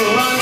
Run.